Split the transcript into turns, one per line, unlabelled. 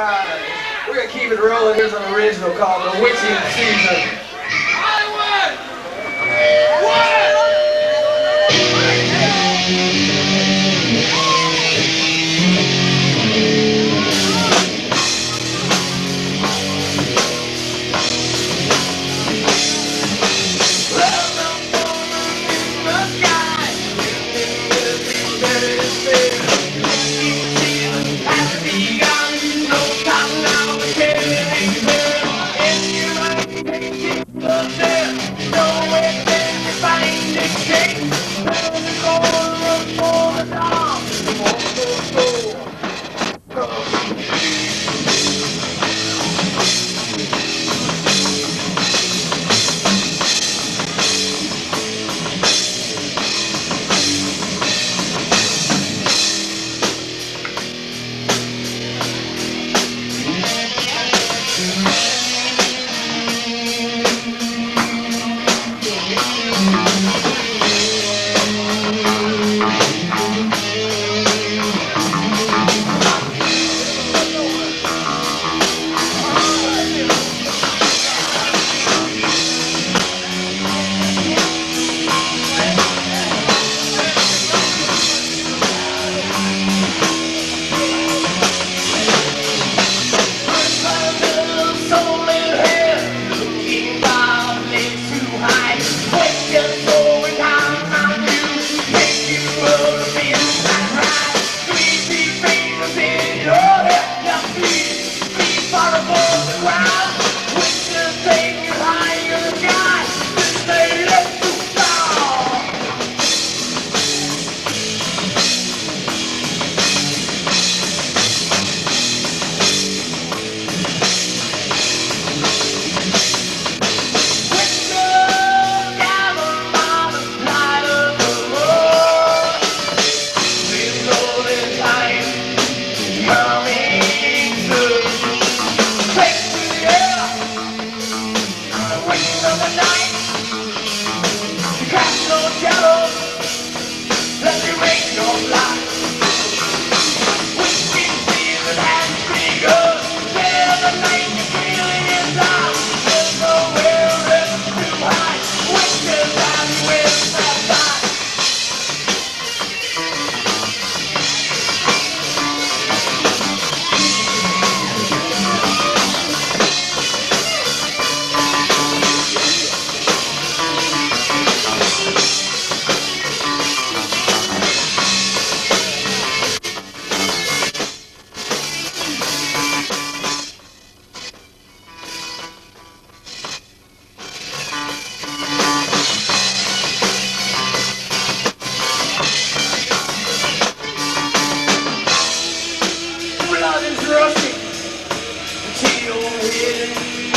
We're to keep it rolling. Here's an original called The Witching Season.
Hollywood! What?
Your